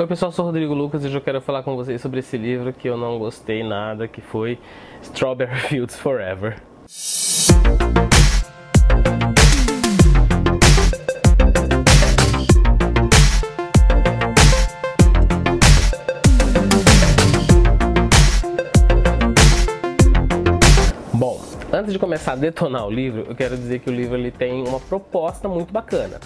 Oi pessoal, sou Rodrigo Lucas e eu quero falar com vocês sobre esse livro que eu não gostei nada, que foi Strawberry Fields Forever. Bom, antes de começar a detonar o livro, eu quero dizer que o livro ele tem uma proposta muito bacana.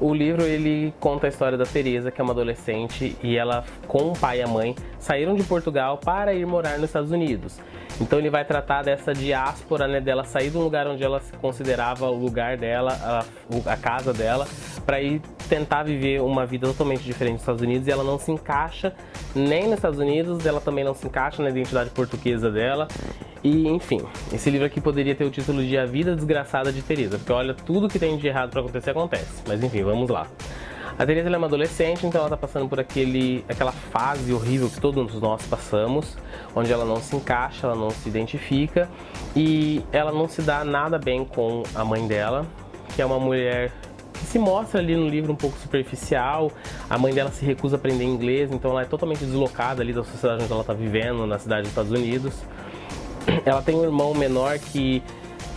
O livro ele conta a história da Teresa, que é uma adolescente, e ela com o pai e a mãe saíram de Portugal para ir morar nos Estados Unidos. Então ele vai tratar dessa diáspora, né, dela sair de um lugar onde ela se considerava o lugar dela, a, a casa dela, para ir tentar viver uma vida totalmente diferente nos Estados Unidos e ela não se encaixa nem nos Estados Unidos, ela também não se encaixa na identidade portuguesa dela. E enfim, esse livro aqui poderia ter o título de A Vida Desgraçada de Teresa, porque olha, tudo que tem de errado para acontecer acontece. Mas enfim, vamos lá. A Teresa é uma adolescente, então ela está passando por aquele, aquela fase horrível que todos nós passamos, onde ela não se encaixa, ela não se identifica e ela não se dá nada bem com a mãe dela, que é uma mulher que se mostra ali no livro um pouco superficial. A mãe dela se recusa a aprender inglês, então ela é totalmente deslocada ali da sociedade onde ela está vivendo, na cidade dos Estados Unidos. Ela tem um irmão menor que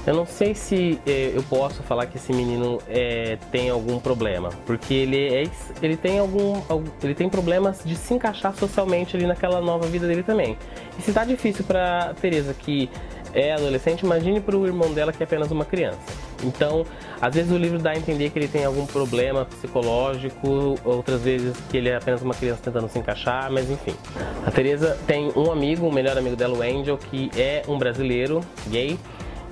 eu não sei se eh, eu posso falar que esse menino eh, tem algum problema, porque ele é, ele tem algum, ele tem problemas de se encaixar socialmente ali naquela nova vida dele também. E se tá difícil para Teresa que é adolescente, imagine para o irmão dela que é apenas uma criança. Então, às vezes o livro dá a entender que ele tem algum problema psicológico, outras vezes que ele é apenas uma criança tentando se encaixar, mas enfim. A Teresa tem um amigo, o melhor amigo dela, o Angel, que é um brasileiro gay.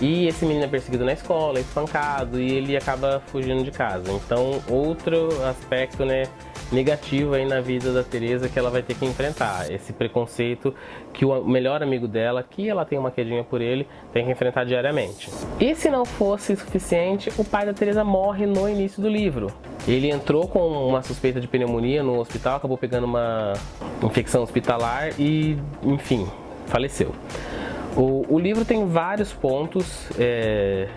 E esse menino é perseguido na escola, é espancado e ele acaba fugindo de casa. Então, outro aspecto, né, negativo aí na vida da Teresa que ela vai ter que enfrentar. Esse preconceito que o melhor amigo dela, que ela tem uma quedinha por ele, tem que enfrentar diariamente. E se não fosse suficiente, o pai da Teresa morre no início do livro. Ele entrou com uma suspeita de pneumonia no hospital, acabou pegando uma infecção hospitalar e, enfim, faleceu. O, o livro tem vários pontos é,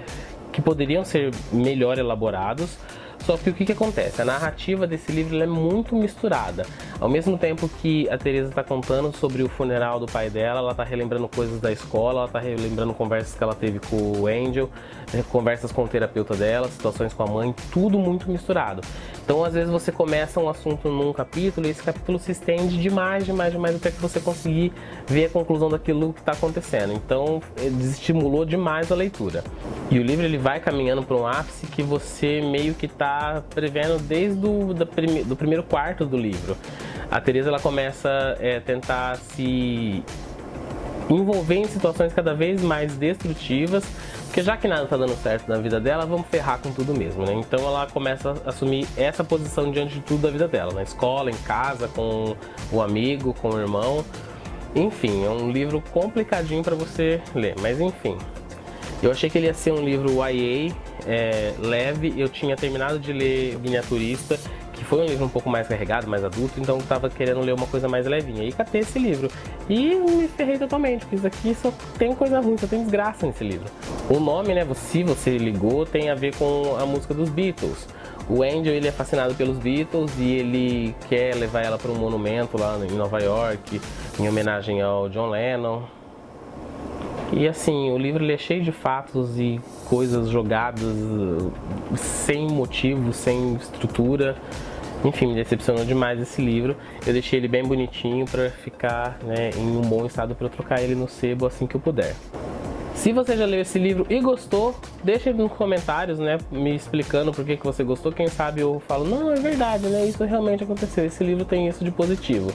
que poderiam ser melhor elaborados, só que o que, que acontece? A narrativa desse livro é muito misturada. Ao mesmo tempo que a Teresa está contando sobre o funeral do pai dela, ela está relembrando coisas da escola, ela está relembrando conversas que ela teve com o Angel, eh, conversas com o terapeuta dela, situações com a mãe, tudo muito misturado. Então, às vezes você começa um assunto num capítulo e esse capítulo se estende demais, demais, demais até que você conseguir ver a conclusão daquilo que está acontecendo. Então, desestimulou demais a leitura. E o livro ele vai caminhando para um ápice que você meio que está prevendo desde do, do, prime, do primeiro quarto do livro. A Teresa ela começa a é, tentar se envolver em situações cada vez mais destrutivas, porque já que nada está dando certo na vida dela, vamos ferrar com tudo mesmo, né? Então ela começa a assumir essa posição diante de tudo da vida dela, na escola, em casa, com o amigo, com o irmão. Enfim, é um livro complicadinho para você ler, mas enfim. Eu achei que ele ia ser um livro YA, é, leve. Eu tinha terminado de ler Miniaturista, que foi um livro um pouco mais carregado, mais adulto, então eu tava querendo ler uma coisa mais levinha. E catei esse livro. E me ferrei totalmente, porque isso aqui só tem coisa ruim, só tem desgraça nesse livro. O nome, né, se você ligou, tem a ver com a música dos Beatles. O Angel ele é fascinado pelos Beatles e ele quer levar ela para um monumento lá em Nova York, em homenagem ao John Lennon. E assim, o livro é cheio de fatos e coisas jogadas sem motivo, sem estrutura. Enfim, me decepcionou demais esse livro. Eu deixei ele bem bonitinho para ficar né, em um bom estado para trocar ele no sebo assim que eu puder. Se você já leu esse livro e gostou, deixa nos comentários, né, me explicando por que, que você gostou. Quem sabe eu falo, não, é verdade, né, isso realmente aconteceu. Esse livro tem isso de positivo.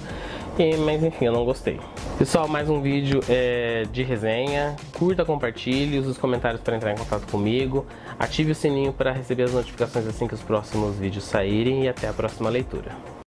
E, mas enfim, eu não gostei. Pessoal, mais um vídeo é, de resenha. Curta, compartilhe, use os comentários para entrar em contato comigo. Ative o sininho para receber as notificações assim que os próximos vídeos saírem e até a próxima leitura.